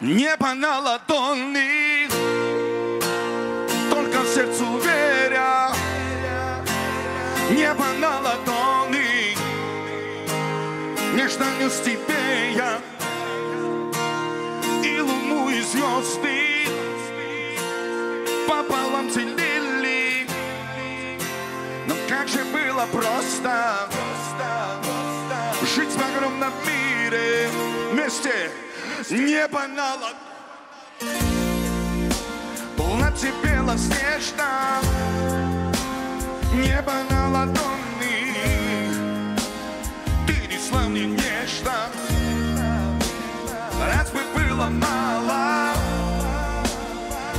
Небо на ладони, только сердцу веря. Небо на ладони, нежно нес тебе я. И луну, и звезды пополам делили. Но как же было просто жить в огромном мире вместе. Небо на ладони, платье белоснежно, небо на ладони, ты несла мне нежно. Разве было мало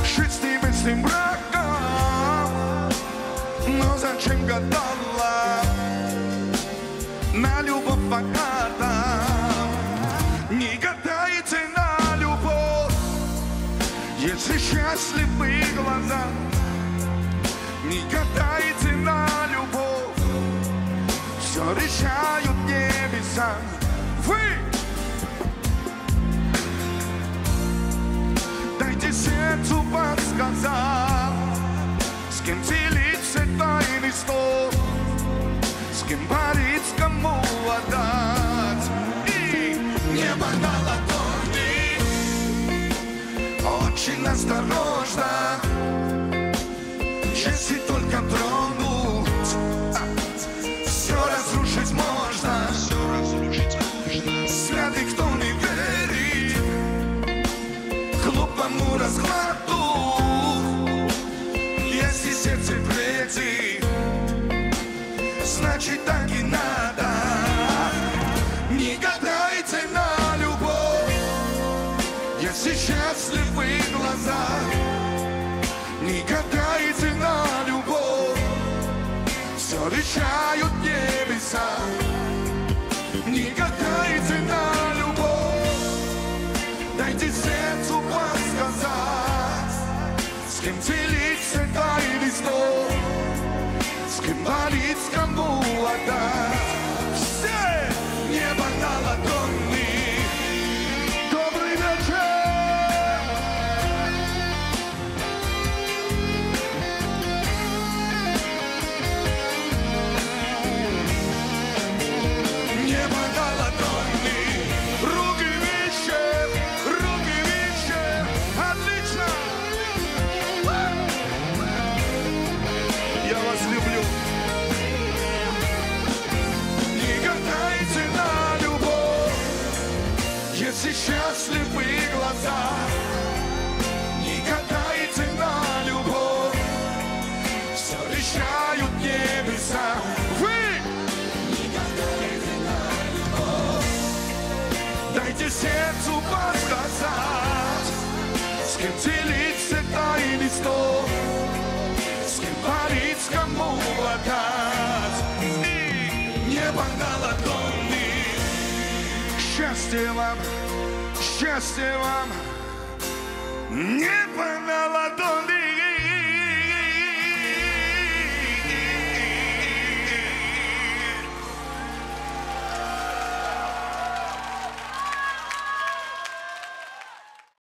жить с небесным браком? Но зачем гадала на любовь богата? Счастливы глаза. Не гадайте на любовь, все решают небеса. Вы дайте сердцу подсказать, с кем делиться тайный стол, с кем бориться, кому отдать. И небо на очень осторожно, если только тронуть, все разрушить можно. Святый, кто не верит, глупому разгладу, если сердце бредит, значит так и надо. Не гадайте на глаза. Не гадайте на любовь, все решают небеса. Не гадайте на любовь, дайте сердцу подсказать, с кем делиться тайный стол, с кем молиться, с кем делиться тайный стол, с кем бориться, кому отдать. И небо на ладони. Счастье вам, счастье вам, небо на